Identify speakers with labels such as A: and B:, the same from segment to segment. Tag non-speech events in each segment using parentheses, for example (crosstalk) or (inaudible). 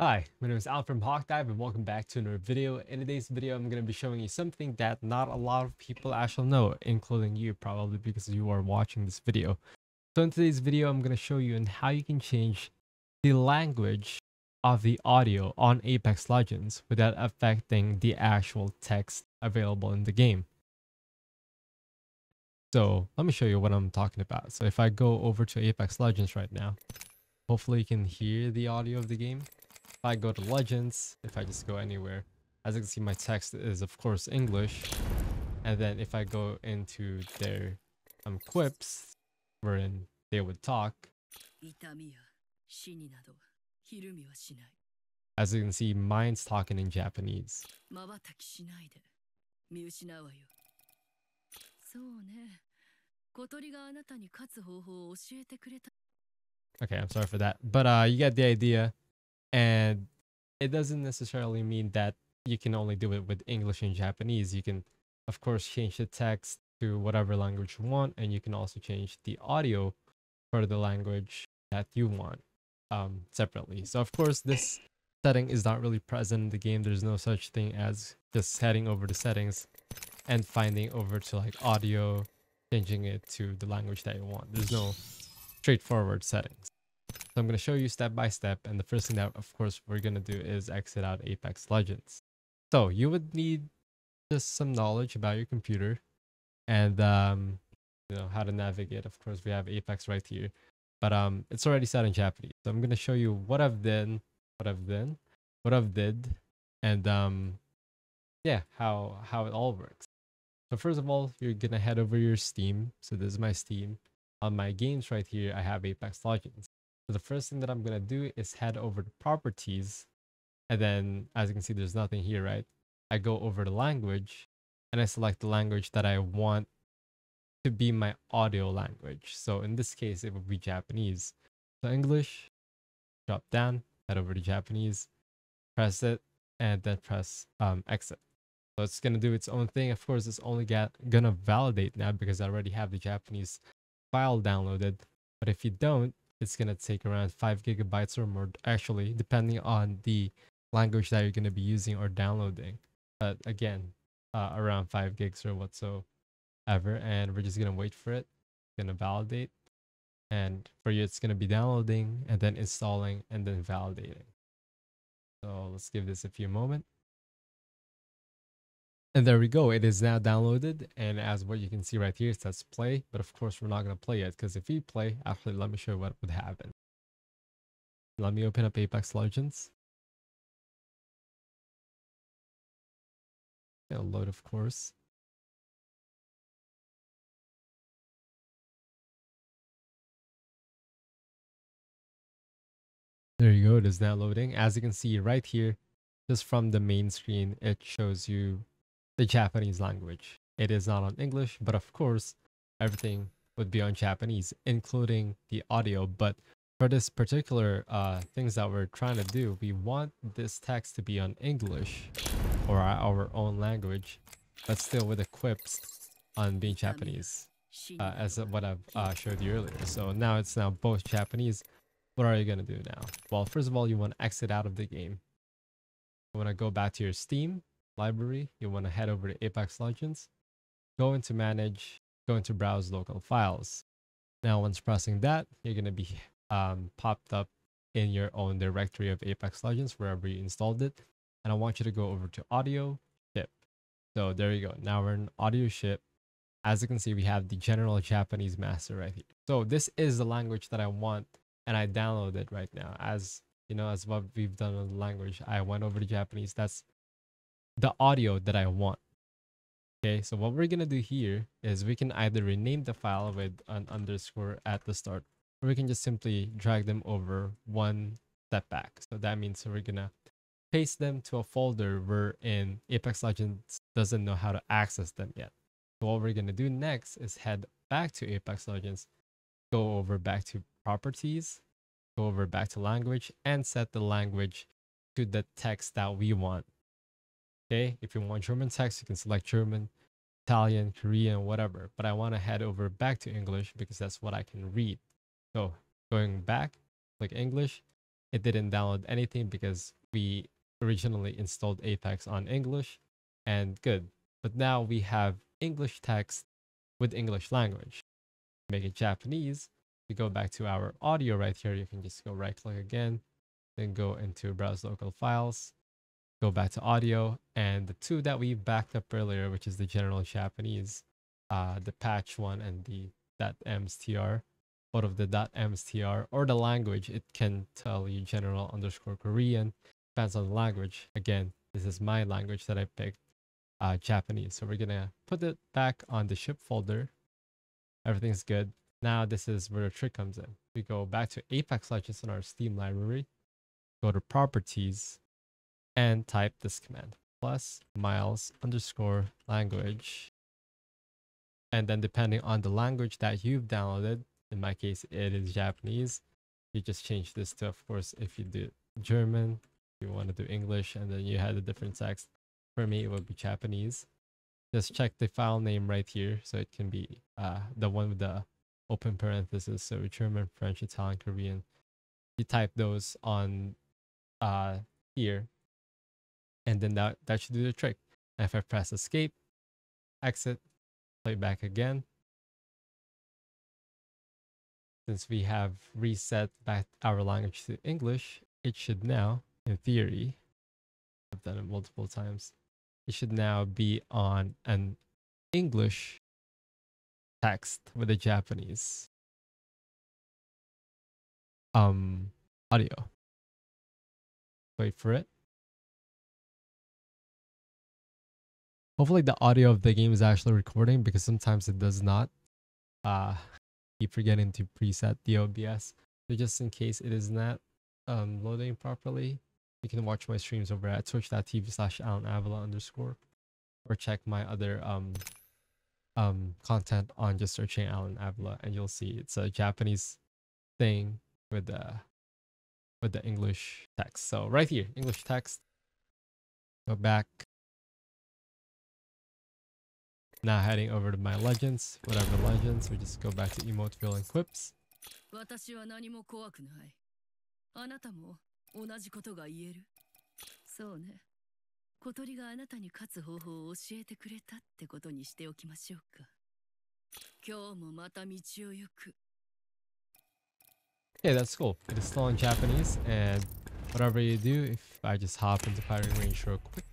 A: Hi, my name is Al from Hawkdive and welcome back to another video. In today's video, I'm going to be showing you something that not a lot of people actually know, including you probably because you are watching this video. So in today's video, I'm going to show you on how you can change the language of the audio on Apex Legends without affecting the actual text available in the game. So let me show you what I'm talking about. So if I go over to Apex Legends right now, hopefully you can hear the audio of the game. If I go to Legends, if I just go anywhere, as you can see, my text is of course English. And then if I go into their um, quips, wherein they would talk, as you can see, mine's talking in Japanese. Okay, I'm sorry for that. But uh, you get the idea and it doesn't necessarily mean that you can only do it with English and Japanese. You can, of course, change the text to whatever language you want, and you can also change the audio for the language that you want um, separately. So, of course, this setting is not really present in the game. There's no such thing as just heading over the settings and finding over to like audio, changing it to the language that you want. There's no straightforward settings. So I'm going to show you step by step. And the first thing that, of course, we're going to do is exit out Apex Legends. So you would need just some knowledge about your computer and, um, you know, how to navigate. Of course, we have Apex right here, but um, it's already set in Japanese. So I'm going to show you what I've done, what I've done, what I've did, and um, yeah, how, how it all works. So first of all, you're going to head over your Steam. So this is my Steam. On my games right here, I have Apex Legends. So the first thing that I'm going to do is head over to properties. And then as you can see, there's nothing here, right? I go over to language and I select the language that I want to be my audio language. So in this case, it would be Japanese. So English, drop down, head over to Japanese, press it, and then press um, exit. So it's going to do its own thing. Of course, it's only going to validate now because I already have the Japanese file downloaded. But if you don't, it's going to take around 5 gigabytes or more actually depending on the language that you're going to be using or downloading. But again uh, around 5 gigs or whatsoever and we're just going to wait for it going to validate and for you it's going to be downloading and then installing and then validating. So let's give this a few moments and there we go. It is now downloaded. And as what you can see right here, it says play. But of course, we're not going to play it because if we play, actually, let me show you what would happen. Let me open up Apex Legends. It'll load, of course. There you go. It is now loading. As you can see right here, just from the main screen, it shows you the Japanese language. It is not on English, but of course, everything would be on Japanese, including the audio. But for this particular uh, things that we're trying to do, we want this text to be on English or our own language, but still with equips on being Japanese, uh, as what I've uh, showed you earlier. So now it's now both Japanese. What are you going to do now? Well, first of all, you want to exit out of the game. You want to go back to your Steam library, you want to head over to Apex Legends, go into manage, go into browse local files. Now, once pressing that, you're going to be um, popped up in your own directory of Apex Legends, wherever you installed it. And I want you to go over to audio ship. So there you go. Now we're in audio ship. As you can see, we have the general Japanese master right here. So this is the language that I want and I downloaded right now. As you know, as what we've done on the language, I went over to Japanese. That's the audio that I want. Okay, so what we're gonna do here is we can either rename the file with an underscore at the start, or we can just simply drag them over one step back. So that means we're gonna paste them to a folder where wherein Apex Legends doesn't know how to access them yet. So what we're gonna do next is head back to Apex Legends, go over back to properties, go over back to language, and set the language to the text that we want Okay, if you want German text, you can select German, Italian, Korean, whatever. But I want to head over back to English because that's what I can read. So going back, click English, it didn't download anything because we originally installed Apex on English and good. But now we have English text with English language. Make it Japanese. We go back to our audio right here. You can just go right click again, then go into browse local files, go back to audio and the two that we backed up earlier, which is the general Japanese, uh, the patch one and the .mstr out of the .mstr or the language, it can tell you general underscore Korean. Depends on the language. Again, this is my language that I picked, uh, Japanese. So we're gonna put it back on the ship folder. Everything's good. Now this is where the trick comes in. We go back to Apex Legends in our Steam library, go to properties, and type this command plus miles underscore language. And then depending on the language that you've downloaded, in my case, it is Japanese. You just change this to, of course, if you do German, you want to do English, and then you had a different text. For me, it would be Japanese. Just check the file name right here. So it can be uh, the one with the open parenthesis. So German, French, Italian, Korean. You type those on uh, here. And then that, that should do the trick. If I press escape, exit, play back again, since we have reset back our language to English, it should now, in theory, I've done it multiple times, it should now be on an English text with a Japanese um audio. Wait for it. Hopefully the audio of the game is actually recording because sometimes it does not. Uh keep forgetting to preset the OBS. So just in case it is not um, loading properly, you can watch my streams over at twitch.tv slash alanavila underscore or check my other um um content on just searching Alan Avila and you'll see it's a Japanese thing with the with the English text. So right here, English text. Go back now heading over to my legends, whatever legends, we just go back to emote fill and quips. Hey, that's cool. It is still in Japanese, and whatever you do, if I just hop into firing range real quick,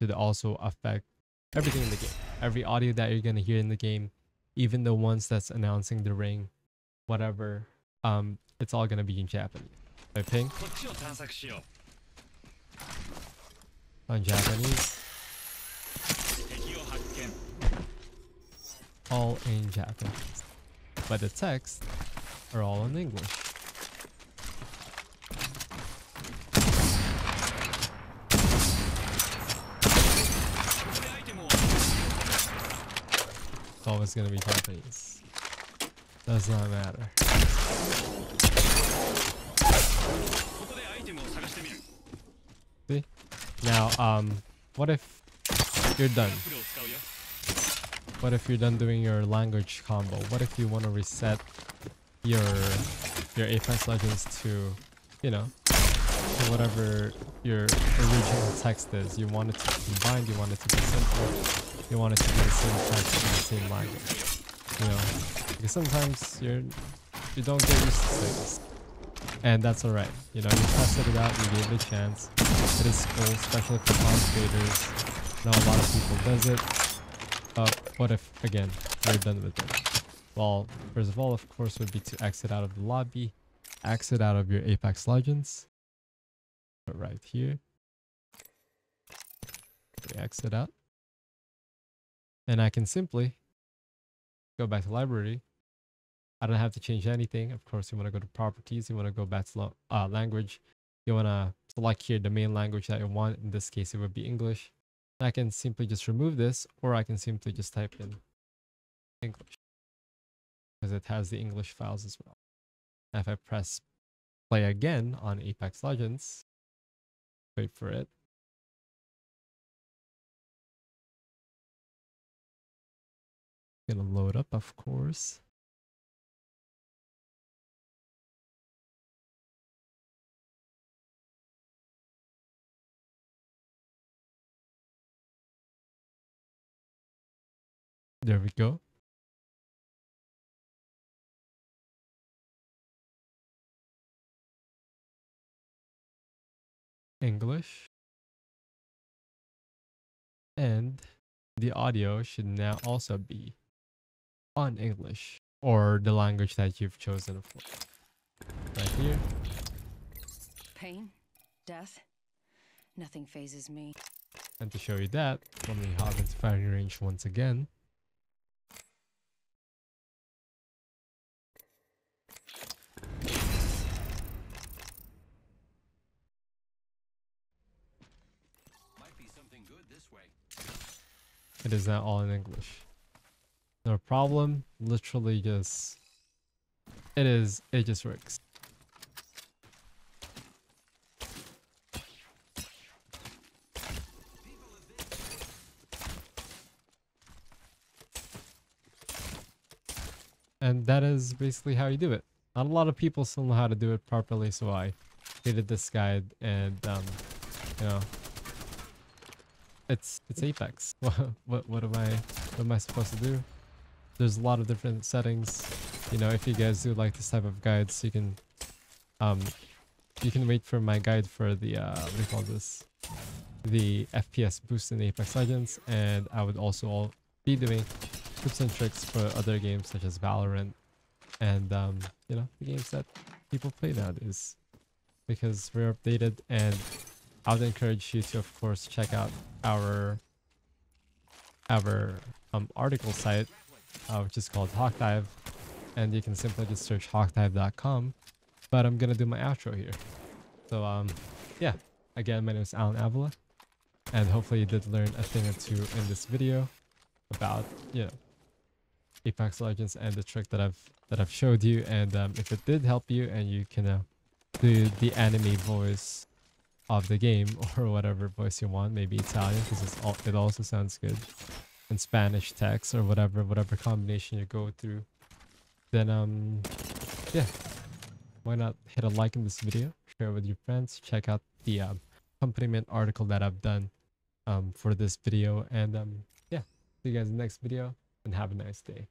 A: should also affect everything in the game. Every audio that you're gonna hear in the game, even the ones that's announcing the ring, whatever, um, it's all gonna be in Japanese. I ping on Japanese. All in Japanese. But the text are all in English. Always gonna be Japanese. Does not matter. See? Now, um, what if you're done? What if you're done doing your language combo? What if you want to reset your your Apex Legends to, you know, to whatever your original text is? You want it to be combined, you want it to be simple, you want it to be the same text in the same language. You know, because sometimes you're you don't get used to things, and that's alright. You know, you tested it out, you gave it a chance. It is cool, especially for content creators. Now a lot of people does it. But what if again you're done with it? Well, first of all, of course, would be to exit out of the lobby, exit out of your Apex Legends. Right here. We exit out. And I can simply go back to library. I don't have to change anything. Of course, you want to go to properties. You want to go back to uh, language. You want to select here the main language that you want. In this case, it would be English. I can simply just remove this or I can simply just type in English because it has the English files as well. And if I press play again on Apex Legends, Wait for it. Gonna load up, of course. There we go. English. And the audio should now also be on English or the language that you've chosen for. Right here.
B: Pain, death, nothing fazes me.
A: And to show you that, let me hop into firing range once again. It is now all in English. No problem. Literally just... It is... It just works. And that is basically how you do it. Not a lot of people still know how to do it properly, so I created this guide and, um, you know, it's it's Apex. (laughs) What what what am I what am I supposed to do? There's a lot of different settings. You know, if you guys do like this type of guides, you can um you can wait for my guide for the uh what do you call this? The FPS boost in Apex Legends, and I would also all be doing tips and tricks for other games such as Valorant and um you know the games that people play nowadays because we're updated and I would encourage you to, of course, check out our our um, article site, uh, which is called Hawkdive, and you can simply just search hawkdive.com. But I'm gonna do my outro here. So um, yeah. Again, my name is Alan Avila, and hopefully you did learn a thing or two in this video about you know Apex Legends and the trick that I've that I've showed you. And um, if it did help you and you can uh, do the anime voice of the game (laughs) or whatever voice you want maybe italian because all, it also sounds good and spanish text or whatever whatever combination you go through then um yeah. Why not hit a like in this video share with your friends check out the um, accompaniment article that i've done um for this video and um yeah. See you guys in the next video and have a nice day